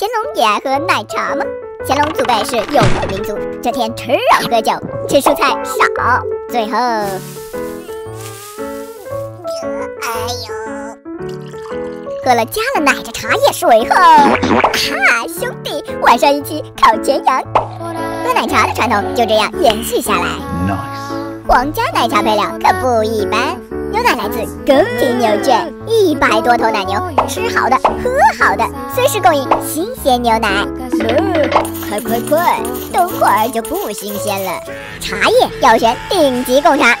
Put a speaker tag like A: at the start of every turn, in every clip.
A: 乾隆也爱喝奶茶吗？乾隆祖辈是游牧民族，这天吃肉喝酒，吃蔬菜少，最后，哎呦，喝了加了奶的茶叶水后，哈，兄弟，晚上一起烤全羊，喝奶茶的传统就这样延续下来。Nice，皇家奶茶配料可不一般。牛奶来自宫廷牛圈，一百多头奶牛，吃好的，喝好的，随时供应新鲜牛奶。快快快，等会儿就不新鲜了。茶叶要选顶级贡茶，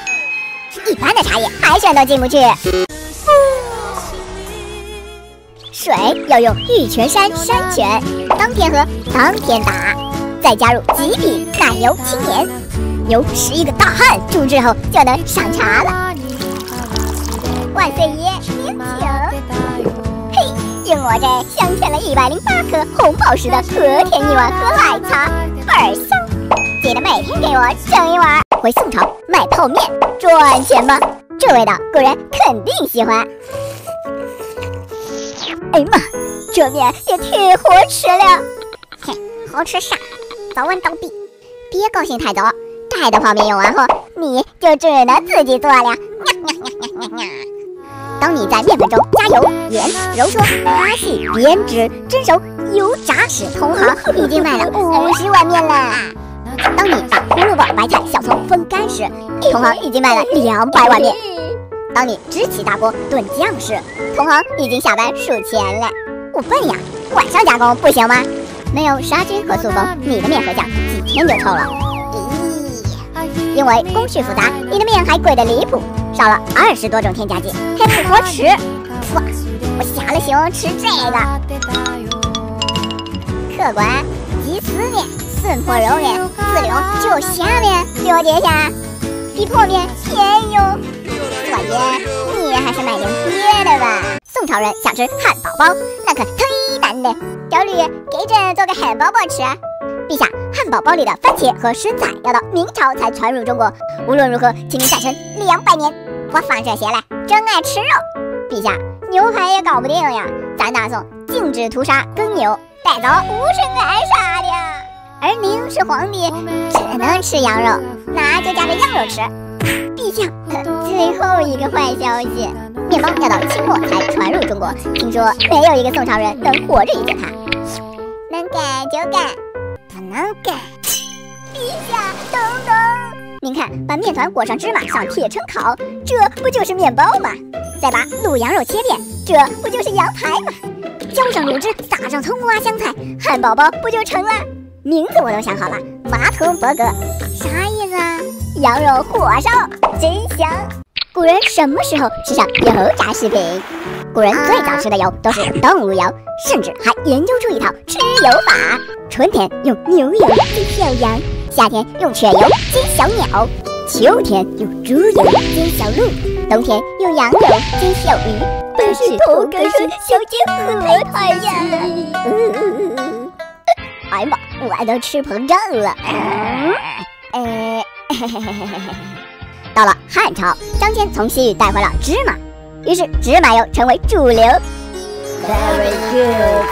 A: 一般的茶叶海选都进不去。水要用玉泉山山泉，当天喝，当天打，再加入极品奶油清盐，牛十一个大汉煮制后就能上茶了。万岁爷，您请。嘿，用我这镶嵌了一百零八颗红宝石的和田玉碗喝奶茶，倍儿香。记得每天给我整一碗。回宋朝卖泡面赚钱吗？这味道古人肯定喜欢。哎呀妈，这面也忒好吃了。嘿，好吃啥？早晚倒闭。别高兴太早，带的泡面用完后，你就只能自己做了。呀呀呀呀呀呀！当你在面粉中加油、盐、揉搓、拉细、编织、蒸熟、油炸时，同行已经卖了五十碗面了。当你把胡萝卜、白菜、小葱风干时，同行已经卖了两百碗面。当你支起大锅炖酱时，同行已经下班数钱了。我笨呀，晚上加工不行吗？没有杀菌和塑封，你的面和酱几天就臭了。咦，因为工序复杂，你的面还贵得离谱。少了二十多种添加剂，还不好吃。哇，我下了心吃这个。客官，鸡丝面、笋破肉面、四流就下面了解一下，比泡面便宜哟。老爷，你还是买点别的吧。宋朝人想吃汉堡包，那可忒难了。小吕，给朕做个汉堡包吃。陛下，汉堡包里的番茄和生菜要到明朝才传入中国。无论如何，请您再撑两百年。我放这些来，真爱吃肉。陛下，牛排也搞不定呀。咱大宋禁止屠杀耕牛，带走不是爱杀的呀。而您是皇帝，只能吃羊肉，那就夹着羊肉吃。陛下，最后一个坏消息，面包要到清末才传入中国，听说没有一个宋朝人能活着遇见它。能干就干，不能干。陛下，等等。您看，把面团裹上芝麻，上铁锹烤，这不就是面包吗？再把卤羊肉切片，这不就是羊排吗？浇上卤汁，撒上葱花香菜，汉堡包不就成了？名字我都想好了，麻头伯格，啥意思啊？羊肉火烧，真香！古人什么时候吃上油炸食品？古人最早吃的油都是动物油，甚至还研究出一套吃油法：春天用牛油煎小羊。夏天用犬油煎小鸟，秋天用猪油煎小鹿，冬天用羊油煎小鱼。但是头跟上小姐和太阳。哎呀妈，我都吃膨胀了。呃，到了汉朝，张骞从西域带回了芝麻，于是芝麻油成为主流。Very good。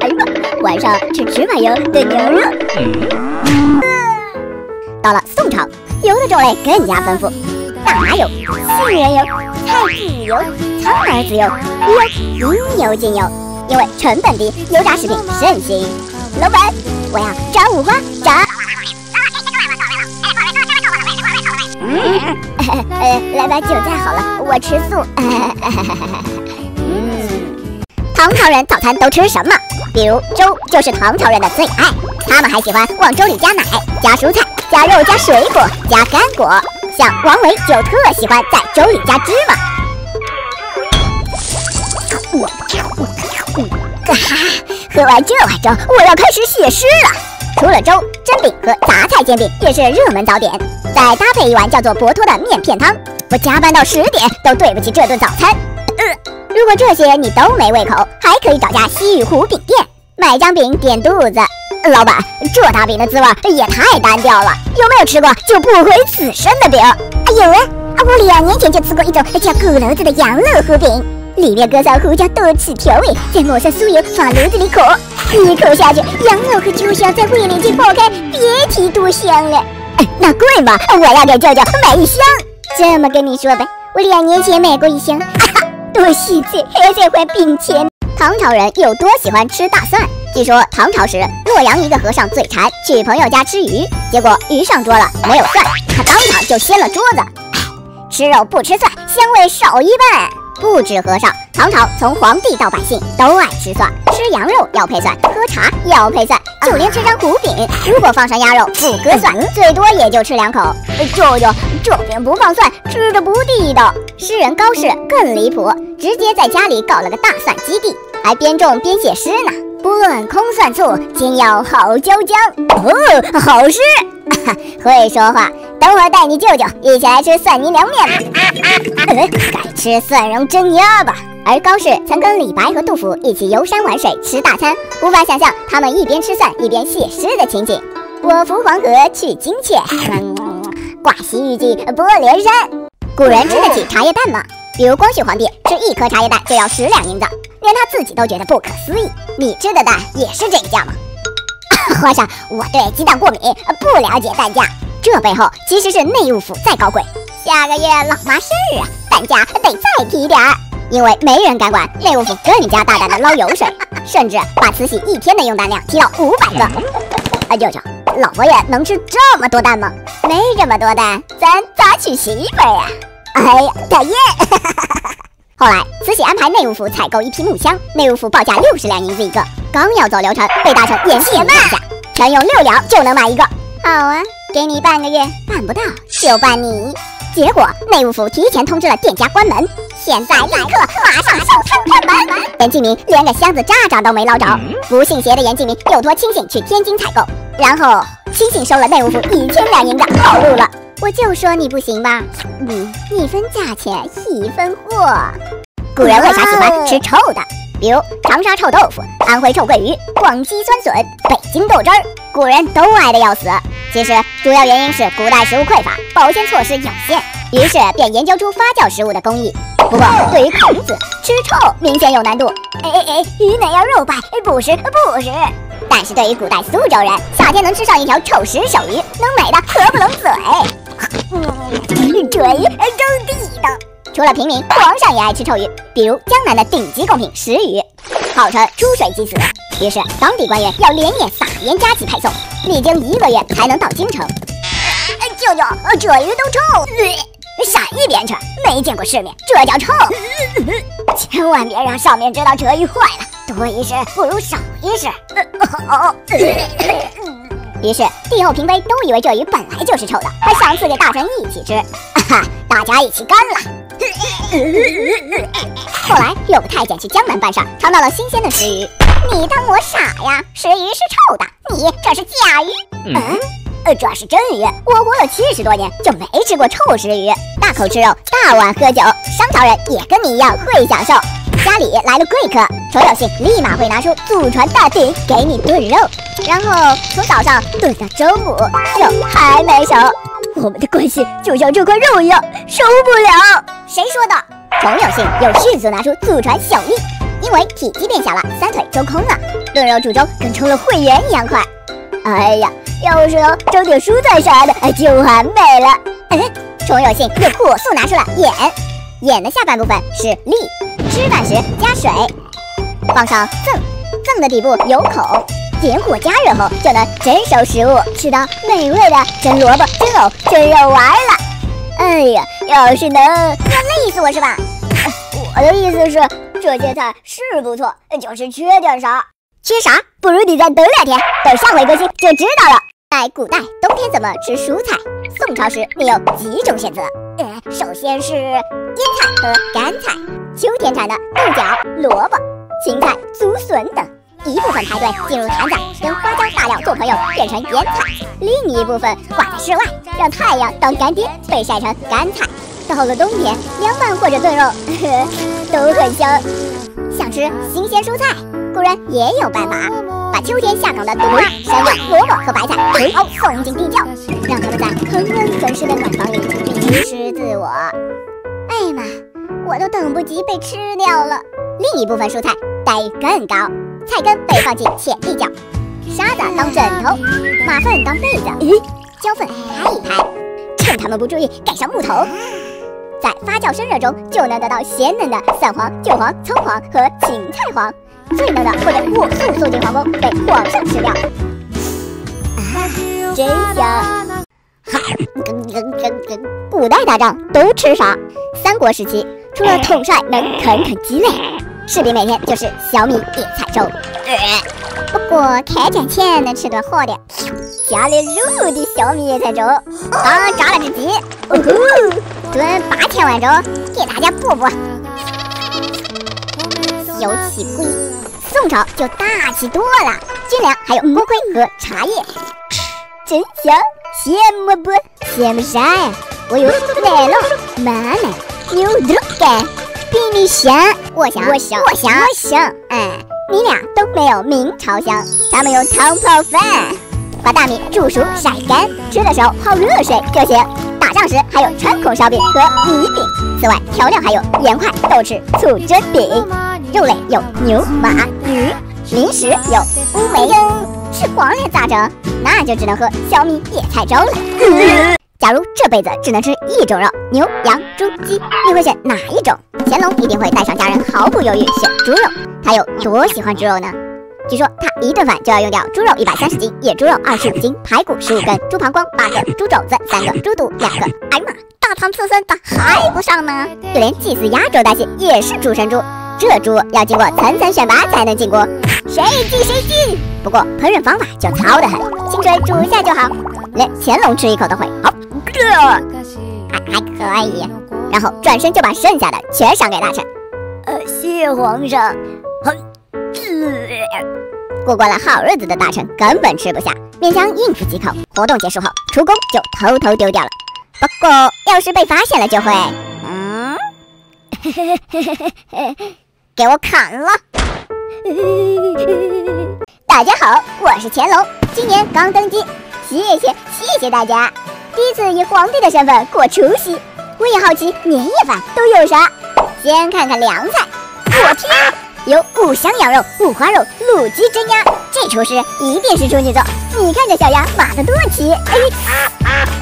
A: 哎呀妈，晚上吃芝麻油炖牛肉。到了宋朝，油的种类更加丰富，大麻油、杏仁油、菜籽油、苍耳子油、鱼油、应有尽有。因为成本低，油炸食品盛行。老板，我要炸五花，炸。嗯，呃，来把韭菜好了，我吃素。嗯，唐朝人早餐都吃什么？比如粥就是唐朝人的最爱，他们还喜欢往粥里加奶、加蔬菜。加肉加水果加干果，像王维就特喜欢在粥里加芝麻。哈哈，喝完这碗粥，我要开始写诗了。除了粥，蒸饼和杂菜煎饼也是热门早点。再搭配一碗叫做博托的面片汤，我加班到十点都对不起这顿早餐。呃，如果这些你都没胃口，还可以找家西域湖饼店买张饼垫肚子。老板，这大饼的滋味也太单调了，有没有吃过就不悔此生的饼？有啊，我两年前就吃过一种叫“鼓楼子”的羊肉糊饼，里面搁上胡椒豆豉调味，再抹上酥油，放炉子里烤。一口下去，羊肉和酒香在胃里就爆开，别提多香了。那贵吗？我要给舅舅买一箱。这么跟你说吧，我两年前买过一箱，多谢谢，还在还病钱。唐朝人有多喜欢吃大蒜？据说唐朝时，洛阳一个和尚嘴馋，去朋友家吃鱼，结果鱼上桌了，没有蒜，他当场就掀了桌子。吃肉不吃蒜，香味少一半。不止和尚，唐朝从皇帝到百姓都爱吃蒜，吃羊肉要配蒜，喝茶要配蒜，就连吃张糊饼，如果放上鸭肉不搁蒜，最多也就吃两口。舅舅，这饼不放蒜，吃着不地道。诗人高适更离谱，直接在家里搞了个大蒜基地，还边种边写诗呢。不论空蒜醋，今要好椒姜。哦，好诗，会说话。等会儿带你舅舅一起来吃蒜泥凉面。吧，该吃蒜蓉蒸鸭吧。而高适曾跟李白和杜甫一起游山玩水吃大餐，无法想象他们一边吃蒜一边写诗的情景。我扶黄河去金阙，挂西域记波连山。古人吃得起茶叶蛋吗？比如光绪皇帝吃一颗茶叶蛋就要十两银子。连他自己都觉得不可思议，你吃的蛋也是这个价吗？皇上，我对鸡蛋过敏，不了解蛋价。这背后其实是内务府在搞鬼。下个月老妈生日啊，蛋价得再提点儿，因为没人敢管，内务府更加大胆的捞油水，甚至把慈禧一天的用蛋量提到五百个。啊，舅舅，老佛爷能吃这么多蛋吗？没这么多蛋，咱咋娶媳妇呀？哎呀，讨厌！后来，慈禧安排内务府采购一批木箱，内务府报价六十两银子一个。刚要走流程，被大臣严厉骂下，全用六两就能买一个。好啊，给你半个月，办不到就办你。结果内务府提前通知了店家关门，现在立刻马上上看看门。严继明连个箱子渣渣都没捞着，不信邪的严继明又托亲信去天津采购，然后亲信收了内务府一千两银子，跑路了。我就说你不行吧，嗯，一分价钱一分货。古人为啥喜欢吃臭的？比如长沙臭豆腐、安徽臭鳜鱼、广西酸笋、北京豆汁儿，古人都爱的要死。其实主要原因是古代食物匮乏，保鲜措施有限，于是便研究出发酵食物的工艺。不过对于孔子，吃臭明显有难度。哎哎哎，鱼奶要肉白，不食不食。但是对于古代苏州人，夏天能吃上一条臭石手鱼，能美的合不拢嘴。嗯，这鱼真地道。除了平民，皇上也爱吃臭鱼，比如江南的顶级贡品石鱼，号称出水即死。于是当地官员要连夜撒盐加急派送，历经一个月才能到京城。舅舅，这鱼都臭，闪一边去！没见过世面，这叫臭！千万别让上面知道这鱼坏了，多一事不如少一事。好于是帝后嫔妃都以为这鱼本来就是臭的，还赏赐给大臣一起吃，哈，大家一起干了。后来有个太监去江南办事，尝到了新鲜的石鱼，你当我傻呀？石鱼是臭的，你这是假鱼。嗯，呃，这是真鱼，我活了七十多年就没吃过臭食鱼。大口吃肉，大碗喝酒，商朝人也跟你一样会享受。家里来了贵客，程有信立马会拿出祖传大鼎给你炖肉，然后从早上炖到中午，肉还没熟，我们的关系就像这块肉一样，熟不了。谁说的？程有信又迅速拿出祖传小秘，因为体积变小了，三腿中空了，炖肉煮粥跟冲了会员一样快。哎呀，要是能蒸点蔬菜啥的，就完美了。哎，程有信又火速拿出了眼，眼的下半部分是粒。吃饭时加水，放上赠，赠的底部有口，点火加热后就能蒸熟食物，吃到美味的蒸萝卜、蒸藕、蒸肉丸了。哎呀，要是能，要累死我是吧？我的意思是，这些菜是不错，就是缺点啥？缺啥？不如你再等两天，等下回更新就知道了。在古代，冬天怎么吃蔬菜？宋朝时，你有几种选择？呃，首先是腌菜和干菜。秋天产的豆角、萝卜、芹菜、竹笋等，一部分排队进入坛子，跟花椒大料做朋友，变成腌菜；另一部分挂在室外，让太阳当干爹，被晒成干菜。到了冬天，凉拌或者炖肉 都很香。想吃新鲜蔬菜，古人也有办法，秋天下岗的冬瓜、山药、萝卜和白菜茼蒿送进地窖，让他们在恒温恒湿的暖房里迷失自我。哎呀妈！我都等不及被吃掉了。另一部分蔬菜。待遇更高，菜根被放进浅地窖，沙子当枕头，马粪当被子，胶粉。拍一拍，趁他们不注意盖上木头，在发酵生热中就能得到鲜嫩的蒜黄、韭黄、葱黄和芹菜黄，最嫩的会被火速送进皇宫，被皇上吃掉。啊，真香！古代打仗都吃啥？三国时期，除了统帅能啃啃鸡肋，士兵每天就是小米野菜粥。不过开战前能吃顿好的，加了肉的小米野菜粥。刚炸了只鸡，哦吼，炖八千万粥，给大家补补。小气鬼，宋朝就大气多了，军粮还有锅盔和茶叶，真香。羡慕不？羡慕啥呀？我有奶酪、妈妈、牛肉干，比你香。我香，我香，我香，我香。哎，你俩都没有明朝香。咱们用汤泡饭，把大米煮熟晒干，吃的时候泡热水就行。打仗时还有穿孔烧饼和米饼。此外，调料还有盐块、豆豉、醋蒸饼。肉类有牛、马、鱼。零食有乌梅。吃光了咋整？那就只能喝小米野菜粥了。假如这辈子只能吃一种肉，牛、羊、猪、鸡，你会选哪一种？乾隆一定会带上家人，毫不犹豫选猪肉。他有多喜欢猪肉呢？据说他一顿饭就要用掉猪肉一百三十斤，野猪肉二十五斤，排骨十五根，猪膀胱八个，猪肘子三个，猪肚两个。哎呀妈，大唐刺身咋还不上呢？就连祭祀压轴大戏也是猪生猪，这猪要经过层层选拔才能进锅，谁进谁进。不过烹饪方法就糙得很，清水煮下就好，连乾隆吃一口都会。好，这还还可以。然后转身就把剩下的全赏给大臣。呃，谢皇上。哼，过惯了好日子的大臣根本吃不下，勉强应付几口。活动结束后，厨工就偷偷丢掉了。不过要是被发现了，就会，嗯，给我砍了。大家好，我是乾隆，今年刚登基，谢谢谢谢大家，第一次以皇帝的身份过除夕，我也好奇年夜饭都有啥。先看看凉菜，我天，有五香羊肉、五花肉、卤鸡蒸鸭，这厨师一定是处女座。你看这小鸭马的多齐，哎，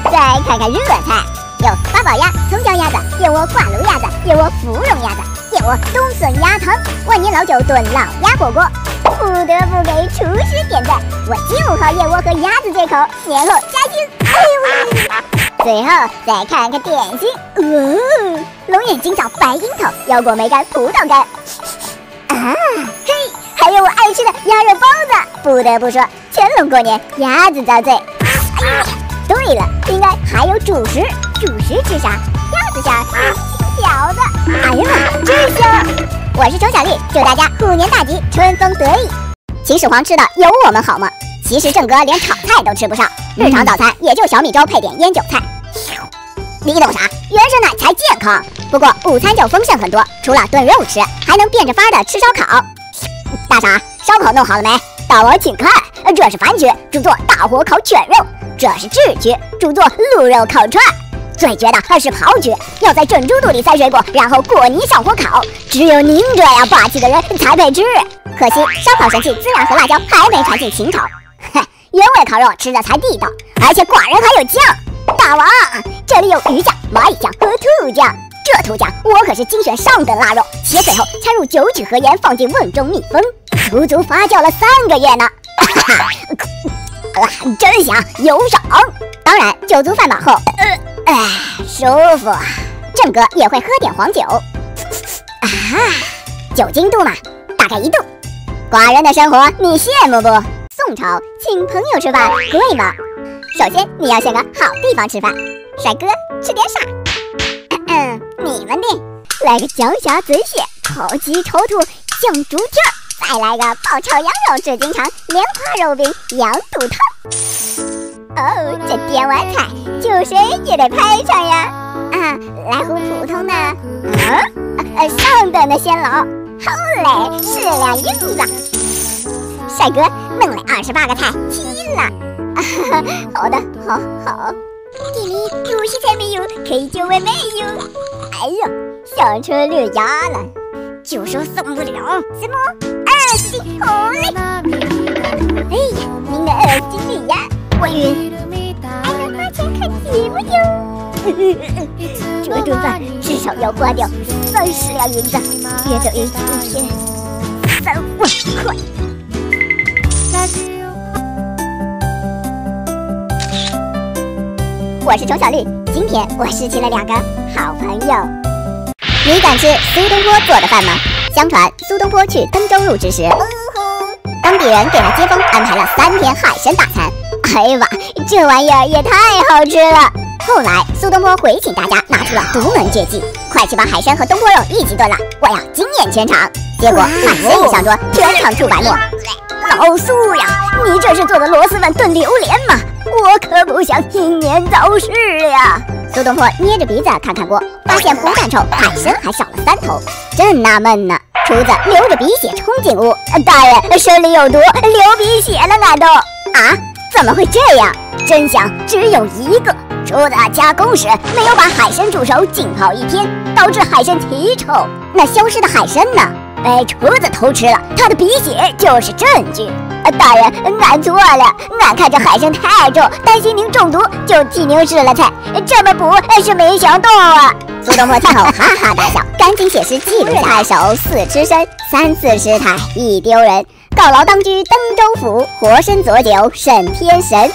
A: 再看看热菜，有八宝鸭、葱姜鸭子、燕窝挂炉鸭子、燕窝芙蓉鸭子、我冬笋鸭汤、万年老酒炖老鸭火锅。不得不给厨师点赞，我就好燕窝和鸭子这口，年后加薪。哎呦！最后再看看点心，哦，龙眼金枣白樱桃，腰果梅干葡萄干。啊，嘿，还有我爱吃的鸭肉包子。不得不说，乾隆过年鸭子遭罪。哎呀，对了，应该还有主食，主食吃啥？鸭子馅饺子。哎呀妈，真香！我是钟小丽，祝大家虎年大吉，春风得意。秦始皇吃的有我们好吗？其实正哥连炒菜都吃不上，日常早餐也就小米粥配点腌韭菜。你懂啥？原生奶才健康。不过午餐就丰盛很多，除了炖肉吃，还能变着法的吃烧烤。大傻，烧烤弄好了没？大王请看，这是番茄，主做大火烤犬肉；这是智取，主做鹿肉烤串。最绝的还是刨绝，要在珍珠肚里塞水果，然后过泥上火烤。只有您这样霸气的人才配吃。可惜烧烤神器孜然和辣椒还没传进秦朝。哼，原味烤肉吃着才地道，而且寡人还有酱。大王，这里有鱼酱、蚂蚁酱和兔酱。这兔酱我可是精选上等腊肉，切碎后掺入酒曲和盐，放进瓮中密封，足足发酵了三个月呢。哈哈，真香，有赏。当然，酒足饭饱后，哎，舒服啊。正哥也会喝点黄酒。啊，酒精度嘛，大概一度。寡人的生活你羡慕不？宋朝请朋友吃饭贵吗？首先你要选个好地方吃饭。帅哥，吃点啥？嗯，你们的，来个江虾醉蟹，烤鸡臭肚，酱猪蹄儿，再来个爆炒羊肉炙金肠，莲花肉饼，羊肚汤。哦，这点完菜，酒水也得拍上呀！啊，来壶普通的，嗯，呃，上等的仙老。好嘞，十两银子。帅哥，弄来二十八个菜，齐了。啊，好的，好好。店里有些菜没有，可以就外卖哟。哎呦，想吃绿芽了，就说送不了。什么？二斤好嘞！哎呀，您的二斤，我晕。还能，花钱看节目哟。这顿饭至少要花掉三十两银子，约等于一天三万块。我是程小绿，今天我失去了两个好朋友。你敢吃苏东坡做的饭吗？相传苏东坡去登州路之时，当地人给他接风安排了三天海参大餐。哎呀妈，这玩意儿也太好吃了！后来苏东坡回请大家，拿出了独门绝技，快去把海参和东坡肉一起炖了，我要惊艳全场。结果海参一上桌，全场吐白沫。老苏呀，你这是做的螺蛳粉炖榴莲吗？我可不想英年早逝呀！苏东坡捏着鼻子看看锅，发现不但臭，海参还少了三头，正纳闷呢。厨子流着鼻血冲进屋，大人身里有毒，流鼻血了，俺都？啊？怎么会这样？真相只有一个：厨子加工时没有把海参煮熟浸泡一天，导致海参体臭。那消失的海参呢？被厨子偷吃了，他的鼻血就是证据。大人，俺错了，俺看这海参太重，担心您中毒，就替您试了菜。这么补是没想到啊！苏东坡听后哈哈大笑，赶紧写诗记录下太守四吃参，三次失态一丢人，告劳当居登州府，活身佐酒审天神。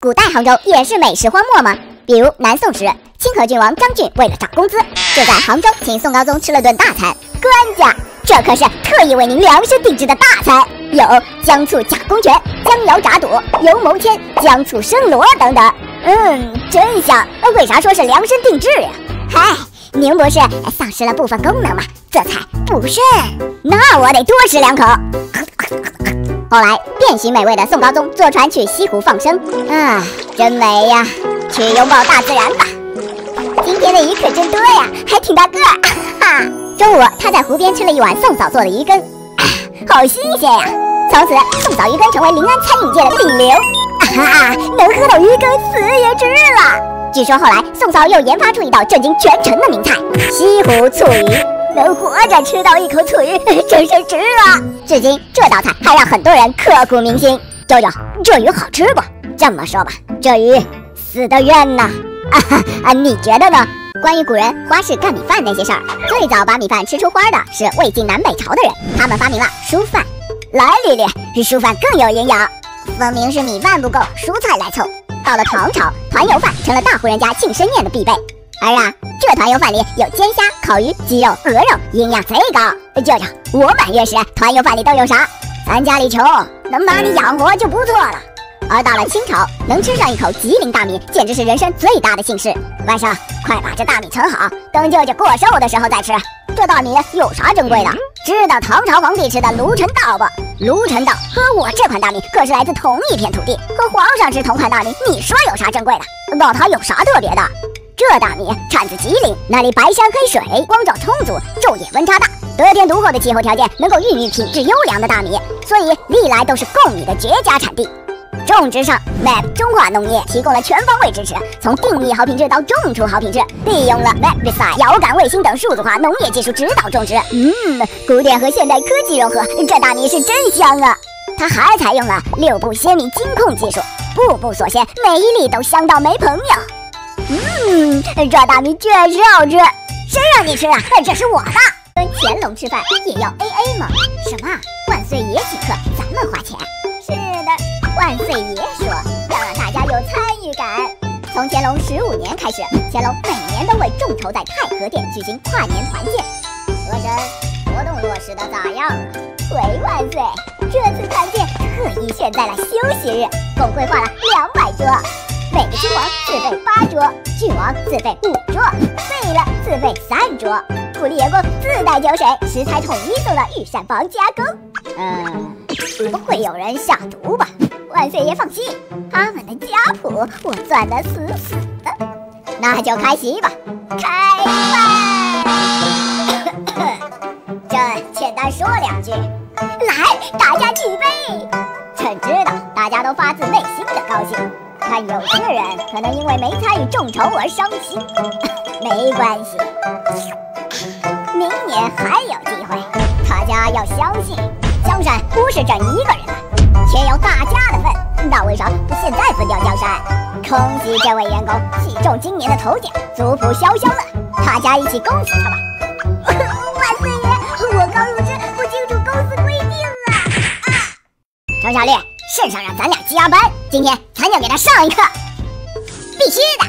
A: 古代杭州也是美食荒漠吗？比如南宋时，清河郡王张俊为了涨工资，就在杭州请宋高宗吃了顿大餐。官家，这可是特意为您量身定制的大餐，有姜醋假公权、姜瑶炸肚、油谋签、姜醋生螺等等。嗯，真香。为啥说是量身定制呀？嗨，您不是丧失了部分功能吗？这菜补肾，那我得多吃两口。后来变形美味的宋高宗坐船去西湖放生，啊，真美呀！去拥抱大自然吧。今天的鱼可真多呀，还挺大个儿。哈，中午他在湖边吃了一碗宋嫂做的鱼羹，啊好新鲜呀！从此宋嫂鱼羹成为临安餐饮界的顶流。啊哈，能喝到鱼羹死也值了。据说后来宋嫂又研发出一道震惊全城的名菜——西湖醋鱼，能活着吃到一口醋鱼，真是值了。至今这道菜还让很多人刻骨铭心。舅舅，这鱼好吃不？这么说吧，这鱼死得冤呐！啊哈，你觉得呢？关于古人花式干米饭那些事儿，最早把米饭吃出花的是魏晋南北朝的人，他们发明了蔬饭。来捋捋，蔬饭更有营养，分明是米饭不够，蔬菜来凑。到了唐朝，团油饭成了大户人家庆生宴的必备。儿啊，这团油饭里有煎虾、烤鱼、鸡肉、鹅肉，营养贼高。舅舅，我满月时团油饭里都有啥？咱家里穷，能把你养活就不错了。而到了清朝，能吃上一口吉林大米，简直是人生最大的幸事。外甥，快把这大米盛好，等舅舅过寿的时候再吃。这大米有啥珍贵的？知道唐朝皇帝吃的卢陈稻不？卢陈稻和我这款大米可是来自同一片土地，和皇上吃同款大米，你说有啥珍贵的？那它有啥特别的？这大米产自吉林，那里白山黑水，光照充足，昼夜温差大，得天独厚的气候条件能够孕育品质优良的大米，所以历来都是贡米的绝佳产地。种植上，MAP 中华农业提供了全方位支持，从定义好品质到种出好品质，利用了 MAP Research 遥感卫星等数字化农业技术指导种植。嗯，古典和现代科技融合，这大米是真香啊！它还采用了六步鲜米精控技术，步步所鲜，每一粒都香到没朋友。嗯，这大米确实好吃，谁让你吃啊？这是我的。跟乾隆吃饭也要 AA 吗？什么？万岁爷请客，咱们花钱？是的。万岁爷说要让大家有参与感。从乾隆十五年开始，乾隆每年都会众筹在太和殿举行跨年团建。和珅，活动落实的咋样了？回万岁，这次团建特意选在了休息日，共规划了两百桌，每个亲王自备八桌，郡王自备五桌，废了自备三桌。鼓励员工自带酒水，食材统一送到御膳房加工。嗯，不会有人下毒吧？万岁爷放心，他们的家谱我攥得死死的。那就开席吧，开饭。朕简单说两句，来，大家举杯。朕知道大家都发自内心的高兴，但有些人可能因为没参与众筹而伤心。没关系。明年还有机会。大家要相信，江山不是朕一个人的，且有大家的份。那为啥不现在分掉江山？恭喜这位员工喜中今年的头奖，族谱消消乐，大家一起恭喜他吧！万岁爷，我刚入职，不清楚公司规定啊！程小丽，圣上让咱俩加班，今天咱就给他上一课，必须的。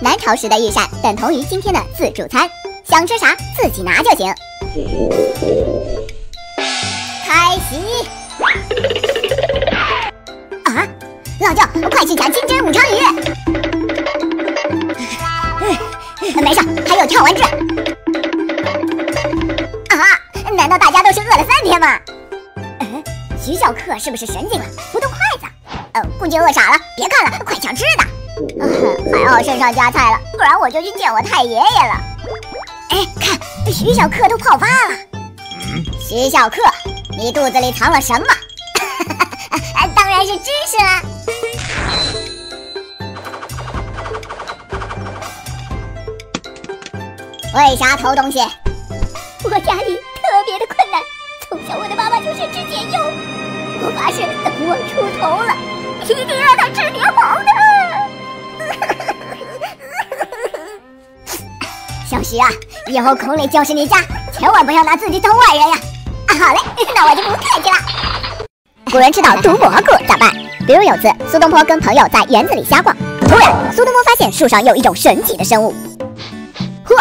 A: 南朝时的御膳等同于今天的自助餐，想吃啥自己拿就行。开席！啊，老舅，快去抢金针武昌鱼！没事，还有跳丸子。啊，难道大家都是饿了三天吗？嗯，徐小克是不是神经了，不动筷子？呃，估计饿傻了。别看了，快抢吃的！还好身上加菜了，不然我就去见我太爷爷了。哎，看徐小克都泡发了。徐小克，你肚子里藏了什么？当然是知识了。为啥偷东西？我家里特别的困难，从小我的妈妈就是吃解忧。我发誓，等我出头了，一定让他吃点好的。小徐啊，以后孔里就是你家，千万不要拿自己当外人呀！啊，好嘞，那我就不客气了。古人知道毒蘑菇咋办？比如有次苏东坡跟朋友在园子里瞎逛，突然苏东坡发现树上有一种神奇的生物。嚯，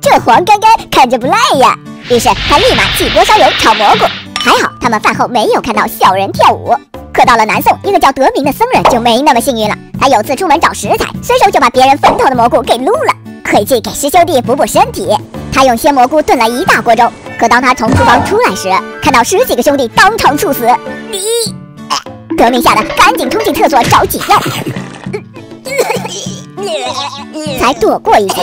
A: 这黄干干看着不赖呀！于是他立马起锅烧油炒蘑菇。还好他们饭后没有看到小人跳舞。可到了南宋，一个叫德明的僧人就没那么幸运了。他有次出门找食材，随手就把别人坟头的蘑菇给撸了，回去给师兄弟补补身体。他用鲜蘑菇炖了一大锅粥。可当他从厨房出来时，看到十几个兄弟当场猝死，你，革命吓得赶紧冲进厕所找解药，才躲过一劫。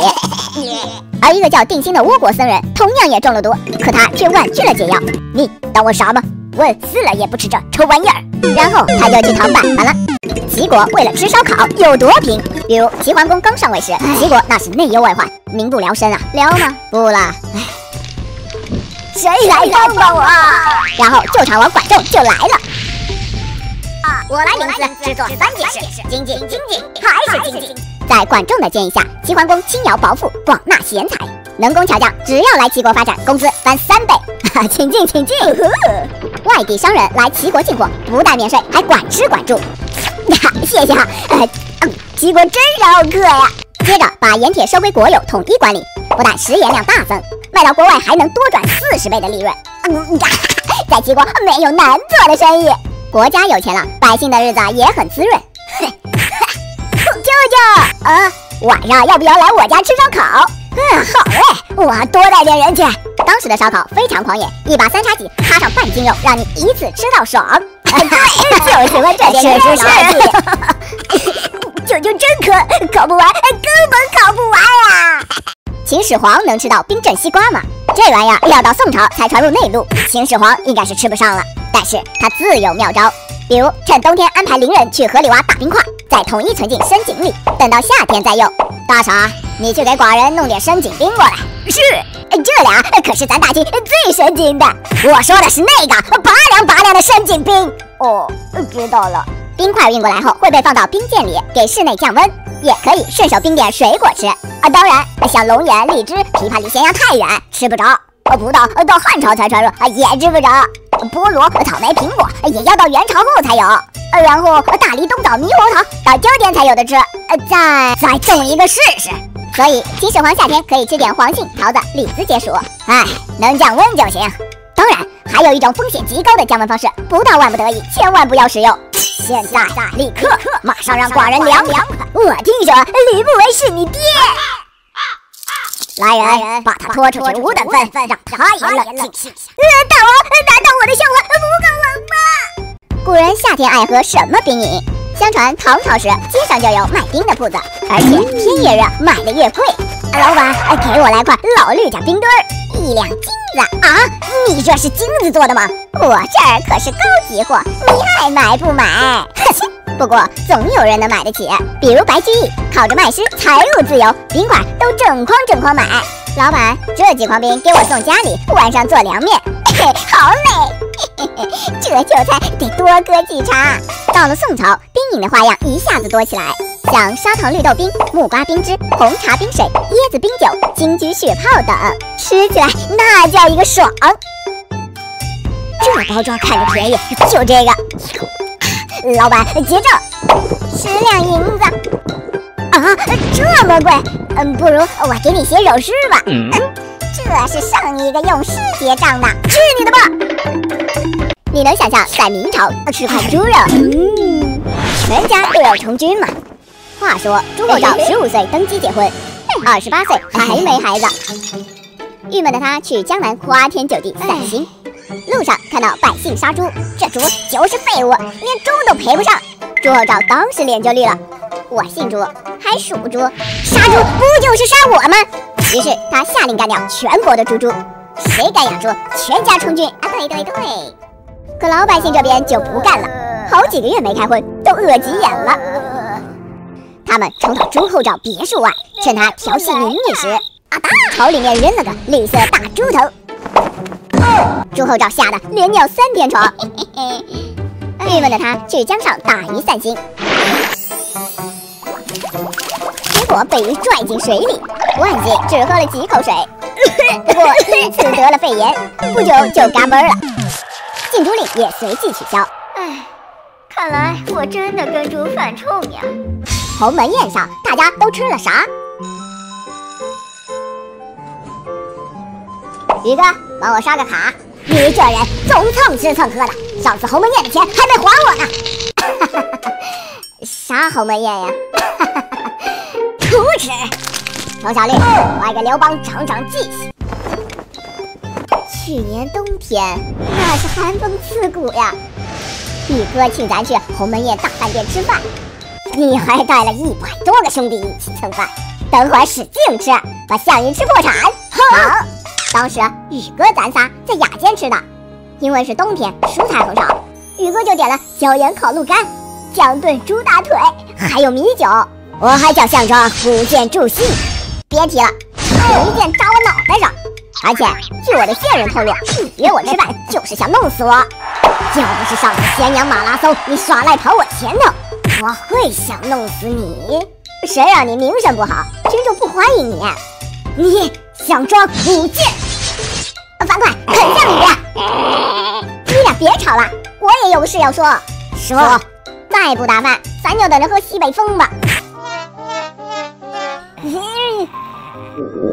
A: 而一个叫定心的倭国僧人同样也中了毒，可他却婉拒了解药。你当我傻吗？我死了也不吃这臭玩意儿。然后他就去讨办法了。齐国为了吃烧烤有多拼？比如齐桓公刚上位时，齐国那是内忧外患，民不聊生啊。聊吗？不了。唉。谁来帮帮我？然后救场王管仲就来了。啊，我来领子制作三件事：经济经济，还是精进。在管仲的建议下，齐桓公轻徭薄赋，广纳贤才，能工巧匠只要来齐国发展，工资翻三倍。请进，请进。外地商人来齐国进货，不但免税，还管吃管住。呀 谢谢哈。齐国真是好客呀。接着把盐铁收归国有，统一管理，不但食盐量大增。卖到国外还能多赚四十倍的利润，嗯在齐国没有难做的生意。国家有钱了，百姓的日子也很滋润。嘿舅舅，啊，晚上要不要来我家吃烧烤？嗯，好嘞，我多带点人去。当时的烧烤非常狂野，一把三叉戟插上半斤肉，让你一次吃到爽。对，就喜欢这点吃烧舅舅真可，烤不完，根本烤不完啊！秦始皇能吃到冰镇西瓜吗？这玩意儿要到宋朝才传入内陆，秦始皇应该是吃不上了。但是他自有妙招，比如趁冬天安排邻人去河里挖大冰块，再统一存进深井里，等到夏天再用。大傻，你去给寡人弄点深井冰过来。是，这俩可是咱大清最深井的。我说的是那个拔凉拔凉的深井冰。哦，知道了。冰块运过来后会被放到冰鉴里，给室内降温，也可以顺手冰点水果吃啊。当然，像龙眼、荔枝、枇杷离咸阳太远，吃不着。葡萄到汉朝才传入，啊，也吃不着。菠萝、草莓、苹果也要到元朝后才有。然后大梨、冬枣、猕猴桃到秋天才有的吃。再再种一个试试。所以秦始皇夏天可以吃点黄杏、桃子、李子解暑。哎，能降温就行。当然，还有一种风险极高的降温方式，不到万不得已，千万不要使用。现在，立刻，马上让寡人凉凉。我听说吕不韦是你爹。来人，把他拖出去五等分，让他也冷静下。大王，难道我的笑话不够冷吗？古人夏天爱喝什么冰饮？相传唐朝时，街上就有卖冰的铺子，而且天越热，卖的越贵。老板，给我来块老绿家冰墩儿，一两金子啊！你这是金子做的吗？我这儿可是高级货，你爱买不买？不过总有人能买得起，比如白居易，靠着卖诗财路自由，冰块都整筐整筐买。老板，这几筐冰给我送家里，晚上做凉面。嘿嘿，好嘞！这酒菜得多搁几茬。到了宋朝，冰饮的花样一下子多起来，像砂糖绿豆冰、木瓜冰汁、红茶冰水、椰子冰酒、金桔雪泡等，吃起来那叫一个爽。这包装看着便宜，就这个。老板，结账，十两银子。啊，这么贵？嗯，不如我给你写首诗吧。嗯，这是上一个用诗结账的，去你的吧！你能想象在明朝吃块猪肉，嗯，全家都要从军吗？话说朱厚照十五岁登基结婚，二十八岁还没孩子，郁闷的他去江南花天酒地散心，路上看到百姓杀猪，这猪就是废物，连猪都赔不上。朱厚照当时脸就绿了。我姓朱，还属猪，杀猪不就是杀我吗？于是他下令干掉全国的猪猪，谁敢养猪，全家充军啊！对对对。可老百姓这边就不干了，好几个月没开荤，都饿急眼了。他们冲到朱厚照别墅外，劝他调戏女女时，啊哒，朝里面扔了个绿色大猪头。朱厚照吓得连尿三天床，郁闷的他去江上打鱼散心。结果被鱼拽进水里，万幸只喝了几口水，不过因此得了肺炎，不久就嘎嘣了，禁猪令也随即取消。唉，看来我真的跟猪犯冲呀！鸿门宴上大家都吃了啥？宇哥，帮我刷个卡。你这人总蹭吃蹭喝的，上次鸿门宴的钱还没还我呢。啥鸿门宴呀？哈哈哈！无耻！程小绿，快给刘邦长长记性。去年冬天那是寒风刺骨呀，玉哥请咱去鸿门宴大饭店吃饭，你还带了一百多个兄弟一起蹭饭，等会儿使劲吃，把项羽吃破产。好，当时宇哥咱仨在雅间吃的，因为是冬天，蔬菜很少，宇哥就点了椒盐烤鹿肝、姜炖猪大腿，还有米酒。我还叫项庄舞剑助兴，别提了，有一剑扎我脑袋上。而且据我的线人透露，你约我吃饭就是想弄死我。要不是上次咸阳马拉松你耍赖跑我前头，我会想弄死你。谁让你名声不好，群众不欢迎你。你想装古剑？樊哙肯向你你俩别吵了，我也有事要说。说，再不打饭，咱就等着喝西北风吧。Ooh.